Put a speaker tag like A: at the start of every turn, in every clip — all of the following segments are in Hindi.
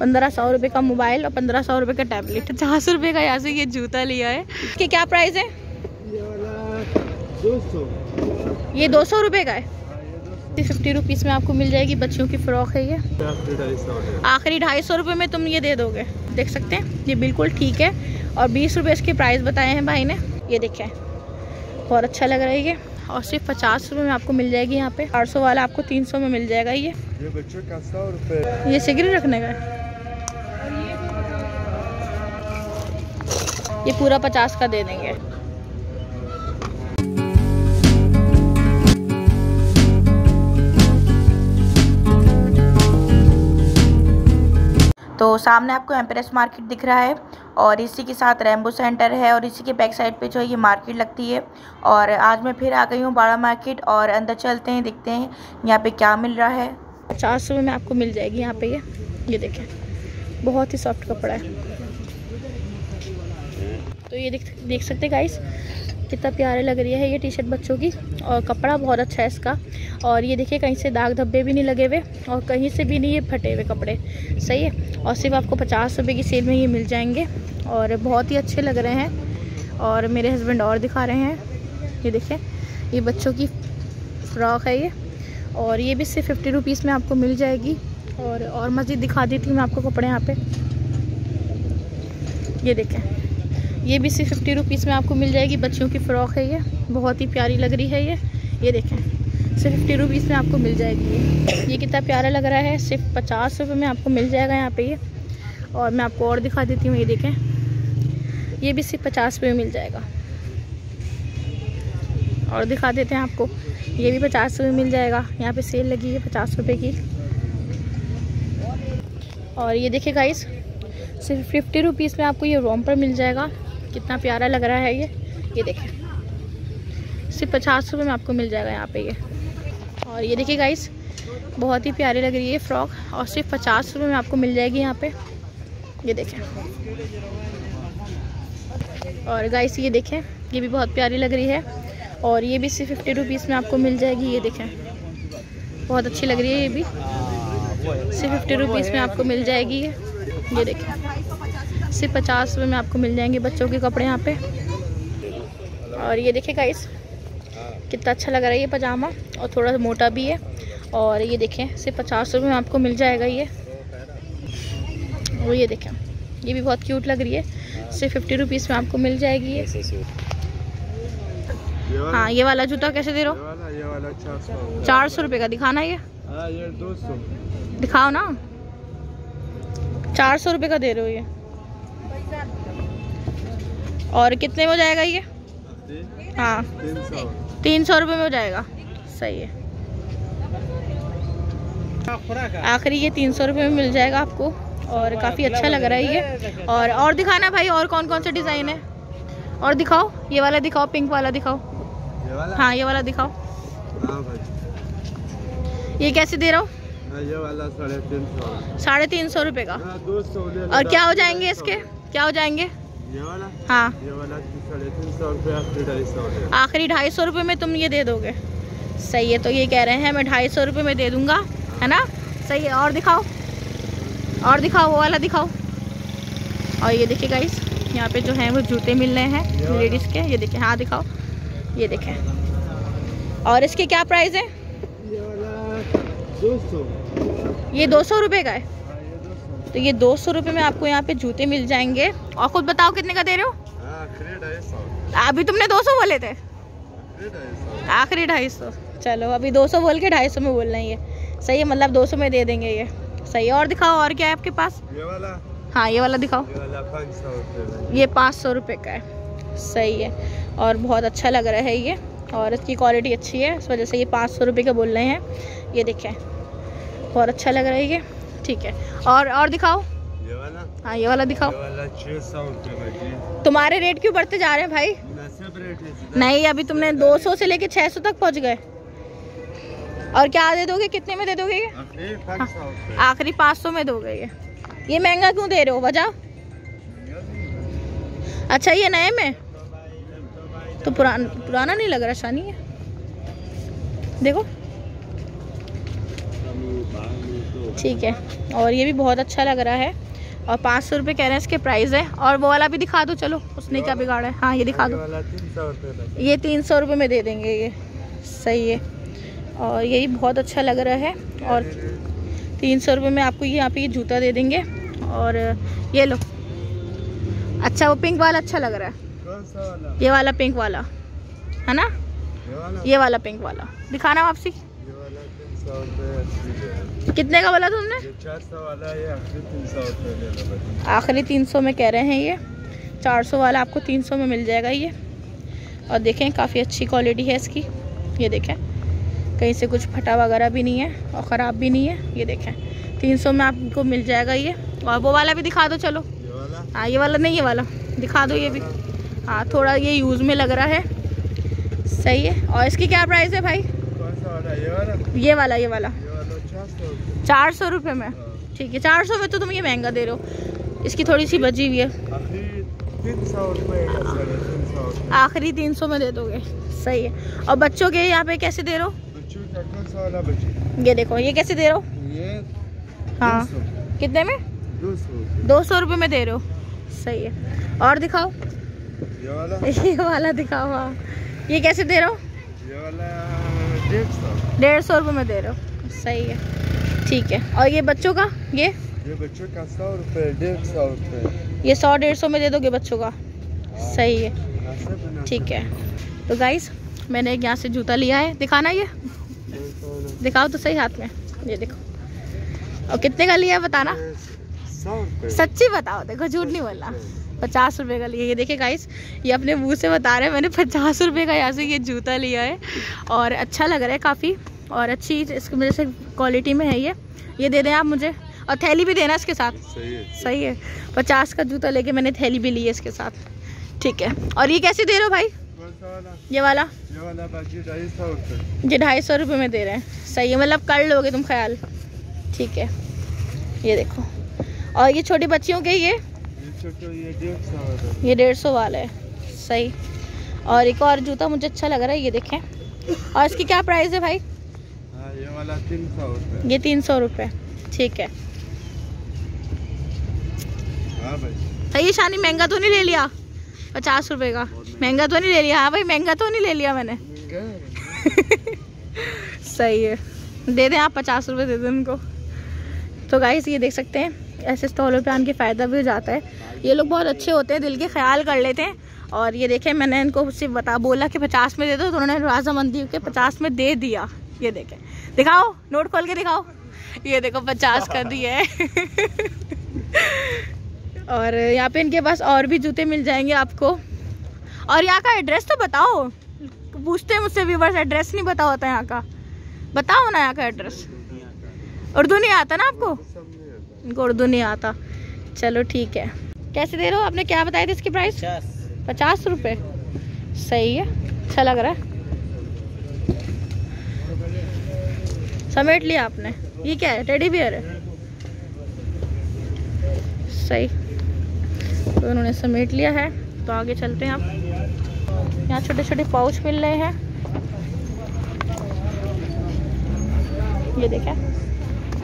A: पंद्रह सौ रुपये का मोबाइल और पंद्रह सौ रुपये का टैबलेट। चार सौ रुपये का यहाँ से ये जूता लिया है। कि क्या प्राइस है? ये दो सौ। रुपये का है। फिफ्टी रुपीज़ में आपको मिल जाएगी। बच्चियों की फ्रॉक है ये। आखिरी ढाई सौ रुपये में तुम ये दे दोगे। देख सकते हैं? ये बिल्कुल ठीक है। और बीस रुपये इसके प्राइस बताए हैं भाई ने। ये देखें। बहुत अच्छा लग रहा है ये। और सिर्फ़ पचास रुपये में आपको मिल जाएगी यहाँ पे। आठ सौ वाला आपको तीन सौ में मिल जाएगा ये।
B: ये बच्चों का सौ रुपए।
A: ये सिगरी रखने का है। ये पूरा पचास का दे देंगे। तो सामने आपको एम्प्रेस मार्केट दिख रहा है और इसी के साथ रेम्बो सेंटर है और इसी के बैक साइड पे जो है ये मार्केट लगती है। और आज मैं फिर आ गई हूँ बाड़ा मार्केट और अंदर चलते हैं, देखते हैं यहाँ पे क्या मिल रहा है। पचास रुपये में आपको मिल जाएगी यहाँ पे ये। ये देखें, बहुत ही सॉफ्ट कपड़ा है। तो ये देख देख सकते गाइस कितना प्यारे लग रही है ये टी शर्ट बच्चों की। और कपड़ा बहुत अच्छा है इसका। और ये देखिए, कहीं से दाग धब्बे भी नहीं लगे हुए और कहीं से भी नहीं ये फटे हुए कपड़े। सही है? और सिर्फ़ आपको पचास रुपये की सेल में ये मिल जाएँगे। और बहुत ही अच्छे लग रहे हैं। और मेरे हस्बैंड और दिखा रहे हैं। ये देखिए, ये बच्चों की फ्रॉक है ये। और ये भी सिर्फ़ फिफ्टी रुपीज़ में आपको मिल जाएगी। और और मज़ीद दिखा दी थी मैं आपको कपड़े यहाँ पे। ये देखें। ये भी सिर्फ़ फिफ्टी रुपीज़ में आपको मिल जाएगी। बच्चियों की फ़्रॉक है ये। बहुत ही प्यारी लग रही है ये। ये देखें, सिर्फ़ फिफ्टी रुपीज़ में आपको मिल जाएगी ये। ये कितना प्यारा लग रहा है। सिर्फ़ पचास रुपये में आपको मिल जाएगा यहाँ पे ये। और मैं आपको और दिखा देती हूँ, ये देखें। ये भी सिर्फ़ पचास रुपये में मिल जाएगा। और दिखा देते हैं आपको। ये भी पचास रुपये मिल जाएगा। यहाँ पे सेल लगी है पचास रुपये की। और ये देखिए गाइस सिर्फ़ फिफ्टी रुपीज़ में आपको ये रोम पर मिल जाएगा। कितना प्यारा लग रहा है ये। ये देखें। सिर्फ़ पचास रुपये में आपको मिल जाएगा यहाँ पे ये। और ये देखिए गाइस बहुत ही प्यारी लग रही है फ्रॉक। और सिर्फ़ पचास रुपये में आपको मिल जाएगी यहाँ पे। ये देखें। और गाइस ये देखें, ये भी बहुत प्यारी लग रही है। और ये भी सिर्फ़ फिफ्टी रुपीज़ में आपको मिल जाएगी, ये देखें। बहुत अच्छी लग रही है ये भी। सिर्फ़ फिफ्टी रुपीज़ में आपको मिल जाएगी ये। ये देखें। सिर्फ़ पचास रुपये में आपको मिल जाएँगे बच्चों के कपड़े यहाँ पे। और ये देखें गाइस कितना अच्छा लग रहा है ये पजामा और थोड़ा सा मोटा भी है। और ये देखें सिर्फ़ पचास रुपये में आपको मिल जाएगा ये। और ये देखें ये भी बहुत क्यूट लग रही है। सिर्फ़ फिफ्टी रुपीज़ में आपको मिल जाएगी ये। हाँ ये वाला जूता कैसे दे रहे
B: वाला चार सौ।
A: रुपये का दिखाना ये।
B: हाँ ये दो सौ।
A: दिखाओ ना। चार सौ रुपये का दे रहे हो ये। और कितने में हो जाएगा ये? हाँ।
B: तीन सौ
A: तीन रुपये में हो जाएगा। सही है। आखिरी ये तीन सौ रुपये में मिल जाएगा आपको। और काफ़ी अच्छा लग रहा है ये। और और दिखाना भाई और कौन कौन से डिज़ाइन है? और दिखाओ ये वाला दिखाओ पिंक वाला दिखाओ।
B: ये वाला?
A: हाँ ये वाला दिखाओ।
B: हाँ भाई।
A: ये कैसे दे रहा हो?
B: हाँ, ये वाला साढ़े तीन सौ।
A: साढ़े तीन सौ रुपये का।
B: हाँ,
A: और क्या हो जाएँगे इसके? क्या हो जाएँगे?
B: ये वाला?
A: हाँ।
B: ये वाला साढ़े तीन सौ रुपये आपके ढाई सौ
A: आखिरी ढाई सौ रुपये में तुम ये दे दोगे। सही है तो ये कह रहे हैं मैं ढाई सौ रुपये में दे दूँगा है ना? सही है और दिखाओ। और दिखाओ वो वाला दिखाओ। और ये देखिए गाइस यहाँ पे जो है वो जूते मिल रहे हैं लेडीज़ के। ये देखिए हाँ दिखाओ। ये देखें। और इसके क्या प्राइस है?
B: ये दो सौ
A: रुपये का है। तो ये दो सौ रुपये में आपको यहाँ पे जूते मिल जाएँगे। और खुद बताओ कितने का दे रहे हो?
B: हाँ
A: अभी तुमने दो सौ बोले थे?
B: आखिरी ढाई सौ।
A: चलो अभी दो सौ बोल के ढाई सौ में बोल रहे हैं ये। सही है मतलब दो सौ में दे देंगे ये। सही है और दिखाओ और क्या है आपके पास?
B: ये वाला?
A: हाँ ये वाला दिखाओ।
B: ये वाला
A: ये पाँच सौ रुपये का है। सही है और बहुत अच्छा लग रहा है ये। और इसकी क्वालिटी अच्छी है इस वजह से ये पाँच सौ रुपये का बोल रहे हैं। ये देखें बहुत अच्छा लग रहा है ये। ठीक है। और और दिखाओ।
B: ये वाला?
A: हाँ ये वाला दिखाओ।
B: ये वाला छः सौ रुपये
A: तुम्हारे रेट क्यों बढ़ते जा रहे हैं भाई?
B: है।
A: नहीं अभी तुमने 200 से लेके 600 तक पहुँच गए। और क्या दे दोगे? कितने में दे दोगे ये?
B: आखिरी पाँच सौ
A: आखिरी 500 में दोगे ये। ये महँगा क्यों दे रहे हो? वजह? अच्छा ये नए में? तो पुराना पुराना नहीं लग रहा शानी है। देखो। ठीक है। और ये भी बहुत अच्छा लग रहा है। और पाँच सौ रुपये कह रहे हैं इसके प्राइस है। और वो वाला भी दिखा दो, चलो, उसने क्या बिगाड़ा है? हाँ ये दिखा दो। ये तीन सौ रुपये में दे देंगे ये। सही है। और ये भी बहुत अच्छा लग रहा है। और तीन सौ रुपये में आपको ये यहाँ पे ये जूता दे देंगे। और ये लो। अच्छा वो पिंक वाला अच्छा लग रहा है। ये वाला पिंक वाला। है ना?
B: ये वाला
A: पिंक वाला। दिखाना वापसी। कितने का बोला तुमने?
B: आखिरी तीन सौ
A: में कह रहे हैं ये। चार सौ वाला आपको तीन सौ में मिल जाएगा ये। और देखें काफ़ी अच्छी क्वालिटी है इसकी। ये देखें कहीं से कुछ फटा वगैरह भी नहीं है और ख़राब भी नहीं है। ये देखें तीन सौ में आपको मिल जाएगा ये। और वो वाला भी दिखा दो चलो। हाँ ये वाला नहीं ये वाला। दिखा दो ये भी। हाँ थोड़ा ये यूज़ में लग रहा है। सही है। और इसकी क्या प्राइस है भाई?
B: ये वाला?
A: ये वाला
B: चार सौ रुपये।
A: में।
B: हाँ।
A: ठीक है चार सौ में तो तुम ये महँगा दे रहे हो। इसकी थोड़ी सी बची हुई है।
B: आखिरी तीन सौ
A: में दे दोगे। सही है। और बच्चों के यहाँ पे कैसे दे रहे हो? ये देखो ये कैसे दे रहे हो? हाँ। कितने में?
B: दो सौ।
A: दो सौ रुपये में दे रहे हो। सही है। और दिखाओ।
B: ये वाला?
A: ये वाला दिखाओ हाँ। ये कैसे दे रहे हो?
B: ये वाला डेढ़ सौ।
A: रुपये में दे रहे हो? सही है। ठीक है। और ये बच्चों का? ये?
B: ये बच्चों का सौ रुपये डेढ़ सौ रुपये
A: ये सौ डेढ़ सौ में दे दोगे बच्चों का? सही है।
B: मुनासिब मुनासिब।
A: ठीक है। तो गाइस मैंने एक यहाँ से जूता लिया है। दिखाना ये? दिखाओ तो सही हाथ में। ये देखो। और कितने का लिया है बताना? सच्ची बताओ देखो झूठ नहीं बोलना। पचास रुपए का लिया। ये देखिए गाइस ये अपने मुँह से बता रहे हैं मैंने पचास रुपए का यहाँ से ये जूता लिया है। और अच्छा लग रहा है काफ़ी। और अच्छी इसकी वजह से क्वालिटी में है ये। ये दे दें आप मुझे। और थैली भी देना इसके साथ।
B: सही है।
A: सही है। पचास का जूता लेके मैंने थैली भी ली है इसके साथ। ठीक है। और ये कैसे दे रहे हो भाई? ये वाला?
B: रुपये
A: ये ढाई सौ रुपये में दे रहे हैं। सही है मतलब कर लोगे तुम ख्याल। ठीक है। ये देखो। और ये छोटी बच्चियों के ये
B: ये डेढ़ सौ वाला
A: ये डेढ़ सौ वाला है सही। और एक और जूता मुझे अच्छा लग रहा है ये देखें। और इसकी क्या प्राइस है भाई?
B: हाँ ये वाला तीन सौ
A: ये तीन सौ रुपये ठीक है।
B: हाँ भाई।
A: सही शानी महँगा तो नहीं ले लिया? पचास रुपये का। महँगा। तो नहीं ले लिया? हाँ भाई महँगा तो नहीं ले लिया मैंने। सही है। दे दें आप पचास रुपये दे दें उनको। तो गाइस ये देख सकते हैं। ऐसे स्टॉलों पे आने के फ़ायदा भी हो जाता है। ये लोग बहुत अच्छे होते हैं, दिल के ख्याल कर लेते हैं। और ये देखें, मैंने इनको सिर्फ़ बता, बोला कि पचास में दे दो तो उन्होंने राजामंदी के पचास में दे दिया। ये देखें। दिखाओ, नोट खोल के दिखाओ। ये देखो, पचास कर है। और यहाँ पे इनके पास और भी जूते मिल जाएँगे आपको। और यहाँ का एड्रेस तो बताओ। पूछते हैं मुझसे व्यूवर्स, एड्रेस नहीं पता होता यहाँ का। बताओ ना यहाँ का एड्रेस। उर्दू नहीं आता ना आपको? इनको उर्दू नहीं आता। चलो ठीक है। कैसे दे रहे हो? आपने क्या बताया था इसकी प्राइस पचास। रुपये सही है। अच्छा लग रहा है। समेट लिया आपने। ये क्या है? टेडी बियर है? सही। तो उन्होंने समेट लिया है। तो आगे चलते हैं आप यहाँ छोटे छोटे पाउच मिल रहे हैं। ये देखें।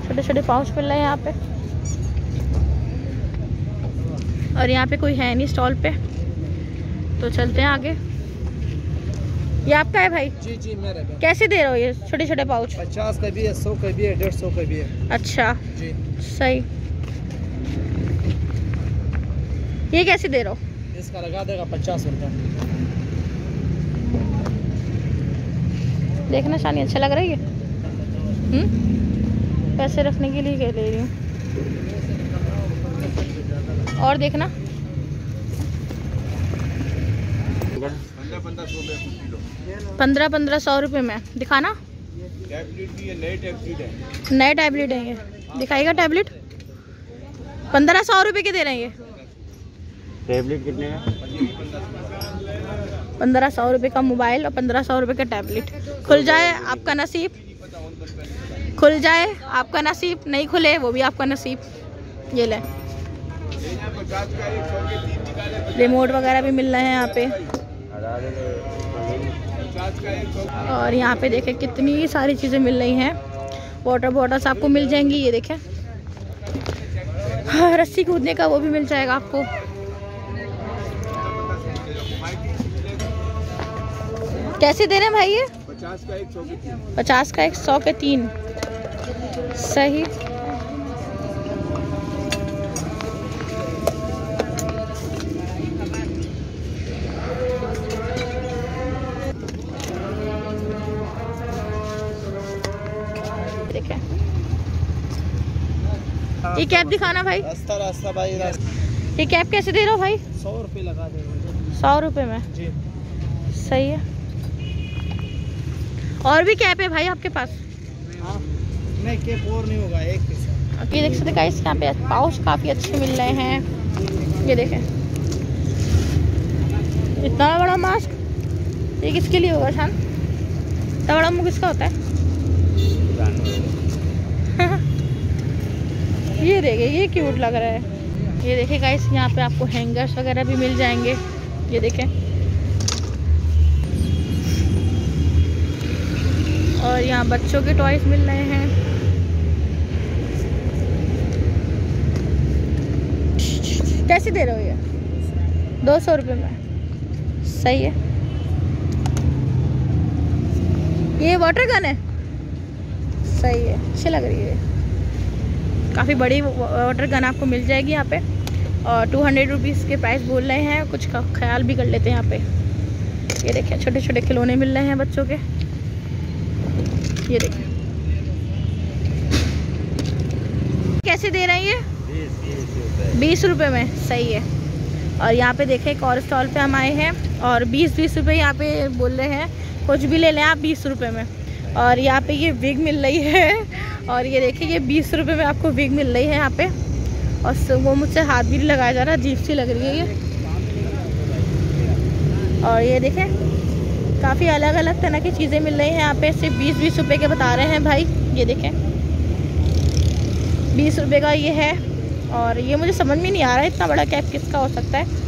A: छोटे छोटे पाउच मिल रहे हैं यहाँ पे। और यहाँ पे कोई है नहीं स्टॉल पे। तो चलते हैं आगे। ये आपका है भाई?
C: जी जी मेरा
A: कैसे दे रहे हो ये छोटे छोटे पाउच?
C: पचास का भी है सौ का भी है डेढ़ सौ का भी है।
A: अच्छा।
C: जी।
A: सही। ये कैसे दे रहे हो?
C: इसका लगा देगा पचास रुपये
A: देखना शानी अच्छा लग रहा है ये? हम्म? पैसे रखने के लिए ले रही हूँ। और देखना। पंद्रह पंद्रह सौ रुपये में। दिखाना। नए टैबलेट है ये। दिखाएगा टैबलेट पंद्रह सौ रुपये के दे रहे हैं ये।
B: टैबलेट कितने का?
A: पंद्रह सौ रुपये का मोबाइल और पंद्रह सौ रुपये का टैबलेट खुल जाए आपका नसीब। खुल जाए आपका नसीब। नहीं खुले वो भी आपका नसीब। ये ले। रिमोट वगैरह भी मिल रहे हैं यहाँ पे। और यहाँ पे देखें कितनी सारी चीज़ें मिल रही हैं। वाटर बॉटल्स आपको मिल जाएँगी ये देखें। हाँ, रस्सी कूदने का वो भी मिल जाएगा आपको। कैसे दे रहे हैं भाई ये?
B: पचास का एक सौ के तीन।
A: सही। ये कैप दिखाना भाई।
C: रास्ता रास्ता भाई रास्ता।
A: ये कैप कैसे दे रहे हो भाई?
C: सौ रुपये लगा दे
A: सौ रुपए में?
C: जी।
A: सही है। और भी कैप है भाई आपके पास?
C: हाँ। नहीं केप और नहीं होगा एक
A: ये देख सकते गाइस यहाँ पे पाउच काफ़ी अच्छे मिल रहे हैं। ये देखें। इतना बड़ा मास्क ये किसके लिए होगा शान? इतना बड़ा मुँह किसका होता है? ये देखे ये क्यूट लग रहा है। ये देखे गाइस यहाँ पे आपको हैंगर्स वगैरह भी मिल जाएँगे। ये देखें। और यहाँ बच्चों के टॉयज मिल रहे हैं। कैसे दे रहे हो ये? दो सौ रुपये में। सही है। ये वाटर गन है? सही है। अच्छी लग रही है। काफ़ी बड़ी वाटर गन आपको मिल जाएगी यहाँ पे। और टू हंड्रेड रुपीज़ के प्राइस बोल रहे हैं। कुछ का ख्याल भी कर लेते हैं यहाँ पे। ये देखिए छोटे छोटे खिलौने मिल रहे हैं बच्चों के। ये देखिए। कैसे दे रहे हैं ये? बीस रुपये में। सही है। और यहाँ पे देखें एक और स्टॉल पे हम आए हैं। और बीस बीस रुपये यहाँ पे बोल रहे हैं। कुछ भी ले लें आप बीस रुपये में। और यहाँ पे ये विग मिल रही है। और ये देखिए, ये बीस रुपये में आपको विग मिल रही है यहाँ पे। और वो मुझसे हाथ भी नहीं लगाया जा रहा, अजीब सी लग रही है ये। और ये देखें, काफ़ी अलग अलग तरह की चीज़ें मिल रही हैं यहाँ पे। सिर्फ़ बीस बीस रुपये के बता रहे हैं भाई, ये देखें। बीस रुपये का ये है, और ये मुझे समझ में नहीं आ रहा है इतना बड़ा कैप किसका हो सकता है।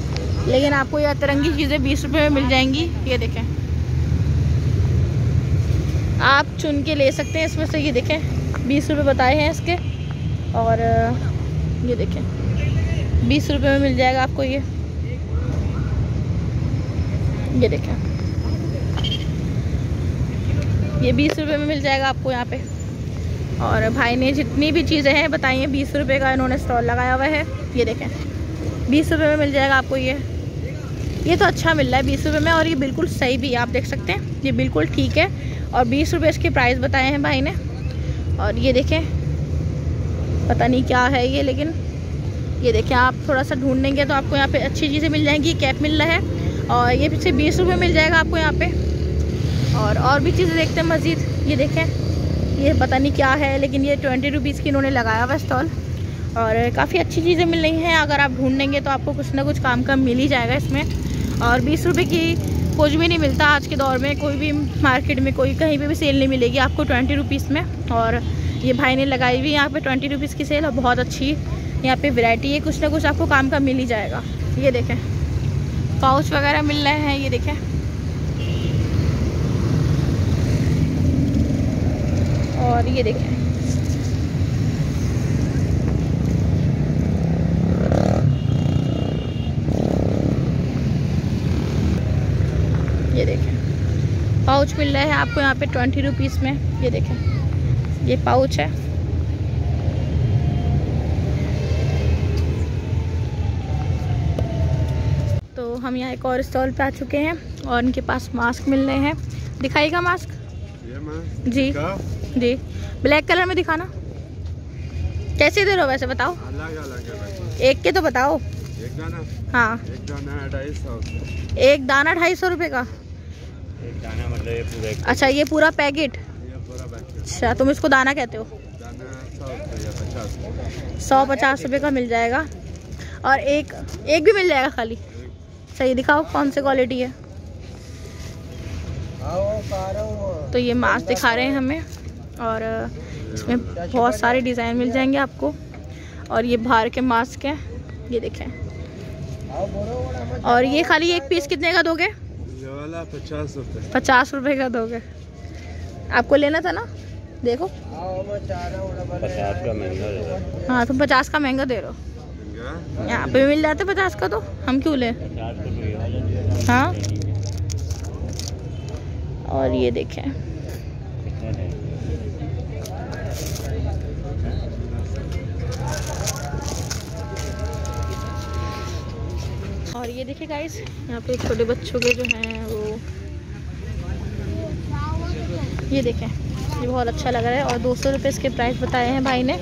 A: लेकिन आपको ये अतरंगी चीज़ें बीस रुपये में मिल जाएँगी, ये देखें। आप चुन के ले सकते हैं, इसमें से ये देखें। बीस रुपये बताए हैं इसके। और ये देखें। बीस रुपये में मिल जाएगा आपको ये। ये देखें। ये बीस रुपये में मिल जाएगा आपको यहाँ पे। और भाई ने जितनी भी चीज़ें हैं बताई हैं, बीस रुपये का इन्होंने स्टॉल लगाया हुआ है। ये देखें। बीस रुपये में मिल जाएगा आपको ये। ये तो अच्छा मिल रहा है बीस रुपये में, और ये बिल्कुल सही भी है, आप देख सकते हैं। ये बिल्कुल ठीक है। और बीस रुपये इसके प्राइस बताए हैं भाई ने। और ये देखें, पता नहीं क्या है ये, लेकिन ये देखें, आप थोड़ा सा ढूंढेंगे तो आपको यहाँ पे अच्छी चीज़ें मिल जाएँगी, कैप मिल रहा है, और ये सिर्फ़ बीस रुपये मिल जाएगा आपको यहाँ पे। और और भी चीज़ें देखते हैं मज़ीद ये देखें, ये पता नहीं क्या है, लेकिन ये ट्वेंटी रुपीज़ की इन्होंने लगाया हुआ स्टॉल और काफ़ी अच्छी चीज़ें मिल रही हैं, अगर आप ढूंढेंगे तो आपको कुछ ना कुछ काम का मिल ही जाएगा इसमें। और बीस रुपये की कुछ भी नहीं मिलता आज के दौर में, कोई भी मार्केट में, कोई कहीं पे भी सेल नहीं मिलेगी आपको ट्वेंटी रुपीज़ में। और ये भाई ने लगाई हुई यहाँ पे ट्वेंटी रुपीज़ की सेल और बहुत अच्छी यहाँ पे वैरायटी है, कुछ ना कुछ आपको काम का मिल ही जाएगा। ये देखें पाउच वगैरह मिल रहे हैं, ये देखें। और ये देखें ये देखें पाउच मिल रहा है आपको यहाँ पे ट्वेंटी रुपीज़ में। ये देखें ये पाउच है। तो हम यहाँ एक और स्टॉल पे आ चुके हैं और इनके पास मास्क मिल रहे हैं। दिखाइएगा मास्क? जी। जी। ब्लैक कलर में दिखाना। कैसे दे रहे हो वैसे बताओ?
B: अलग अलग
A: एक के तो बताओ।
B: एक दाना?
A: हाँ।
B: एक दाना ढाई सौ।
A: एक दाना ढाई सौ रुपये का।
B: एक दाना मतलब ये पूरा एक
A: अच्छा ये पूरा पैकेट? अच्छा तुम इसको दाना कहते हो?
B: सौ पचास रुपये।
A: सौ पचास रुपये का मिल जाएगा। और एक एक भी मिल जाएगा खाली? सही दिखाओ कौन सी क्वालिटी है। तो ये मास्क दिखा रहे हैं हमें। और इसमें बहुत सारे डिज़ाइन मिल जाएँगे आपको। और ये बाहर के मास्क हैं। ये देखें। और ये खाली एक पीस कितने का दोगे?
B: ये वाला पचास रुपये
A: पचास रुपए का दोगे। आपको लेना था ना? देखो।
B: पचास का महँगा
A: हाँ। तुम पचास का महँगा दे रहे हो। यहाँ पे मिल जाते पचास का तो। हम क्यों लें?
B: तो रहा
A: हाँ। और ये देखें।
B: कितना है?
A: और ये देखिए गाइस यहाँ पे छोटे बच्चों के जो हैं वो ये देखें, ये बहुत अच्छा लग रहा है और दो सौ इसके प्राइस बताए हैं भाई ने।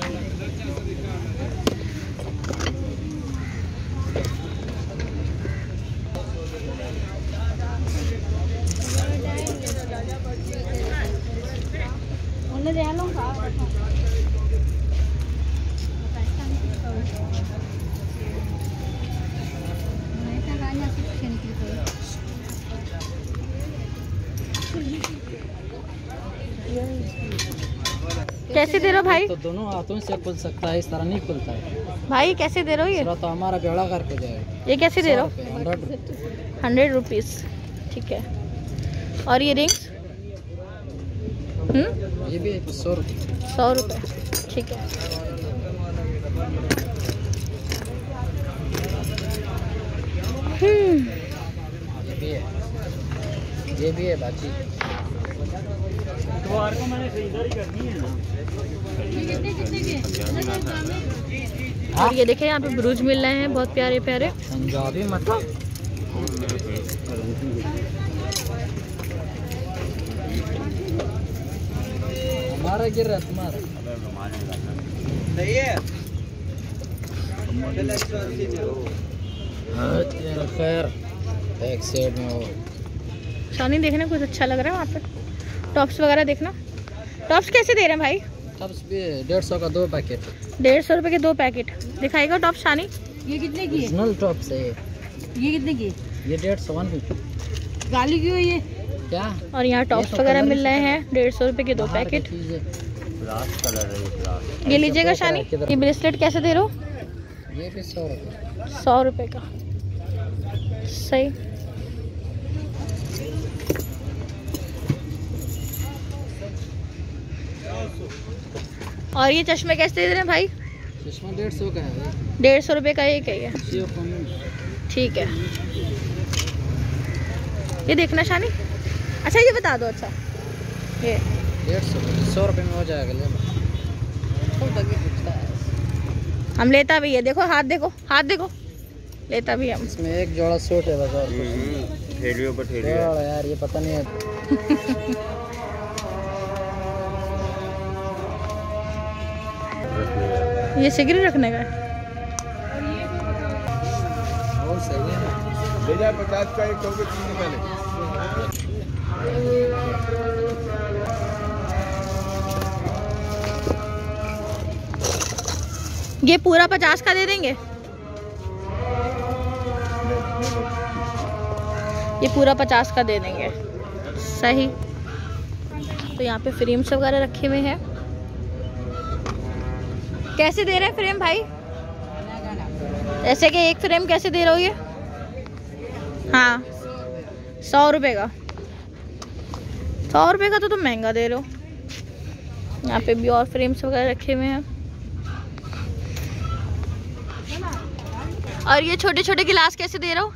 A: कैसे दे रहे हो भाई?
C: तो दोनों हाथों से खुल सकता है इस तरह नहीं खुलता है।
A: भाई कैसे दे रहे हो ये?
C: तो हमारा बेड़ा करके जाएगा
A: ये कैसे दे रहे हो?
C: हंड्रेड
A: रुपीज़ ठीक है। और ये रिंग्स हम्म?
C: ये भी सौ रुपये।
A: सौ रुपये। ठीक है। हम्म।
C: है ये भी है बाकी।
A: और ये देखें यहाँ पे ब्रूज मिल रहे हैं बहुत प्यारे प्यारे।
C: पंजाबी मतलब। हमारा गिर रहा है तुम्हारा। सही है। खैर बैक साइड में वो
A: शानी देखना कुछ अच्छा लग रहा है वहाँ पे। टॉप्स वगैरह देखना। टॉप्स कैसे दे रहे हैं भाई?
C: टप्स भी डेढ़ सौ का दो पैकेट
A: डेढ़ सौ रुपये के दो पैकेट दिखाएगा टॉप शानी
D: ये कितने की है?
C: टॉप्स है ये।
D: कितने की
C: ये डेढ़ सौ वन
D: गाली क्यों है ये?
C: क्या?
A: और यहाँ टॉप्स
C: तो
A: वगैरह मिल रहे हैं डेढ़ सौ रुपये के दो पैकेट
C: है।
B: ये
A: लीजिएगा शानी ये ब्रेसलेट कैसे दे रहे हो?
C: ये भी सौ रुपये
A: सौ रुपये का। सही। और ये चश्मे कैसे दे रहे हैं भाई?
C: चश्मा डेढ़ सौ का है
A: डेढ़ सौ रुपये का एक है ये। ठीक है। ये देखना शानी। अच्छा ये बता दो अच्छा। ये।
C: डेढ़ सौ सौ रुपये में हो जाएगा है
A: हम लेता भी है। देखो हाथ देखो हाथ देखो। लेता भी हम।
C: इसमें एक जोड़ा सूट है बस और कुछ नहीं।
B: ठेलियों पर ठेलियों
C: यार ये पता नहीं है।
A: ये सिगरेट रखने का ये पूरा पचास का दे देंगे। ये पूरा पचास का दे देंगे। सही। तो यहाँ पे फ्रेम्स वगैरह रखे हुए हैं। कैसे दे रहे हैं फ्रेम भाई? जैसे कि एक फ्रेम कैसे दे रहे हो ये? हाँ सौ रुपये का। सौ रुपये का तो तुम महँगा दे रहे हो। यहाँ पे भी और फ्रेम्स वगैरह रखे हुए हैं। और ये छोटे छोटे गिलास कैसे दे रहे हो?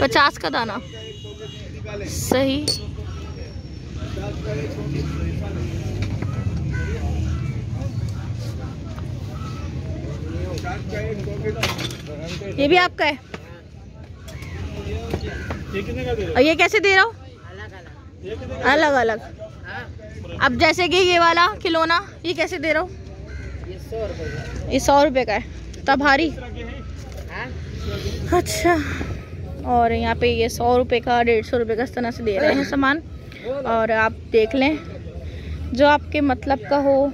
A: पचास का दाना। सही। ये भी आपका है? और ये कैसे दे रहा हो? अलग अलग। अब जैसे कि ये वाला खिलौना, ये कैसे दे रहा हो? ये सौ रुपये का है। तब भारी? अच्छा। और यहाँ पे ये सौ रुपये का, डेढ़ सौ रुपये का इस तरह से दे रहे हैं सामान। और आप देख लें, जो आपके मतलब का हो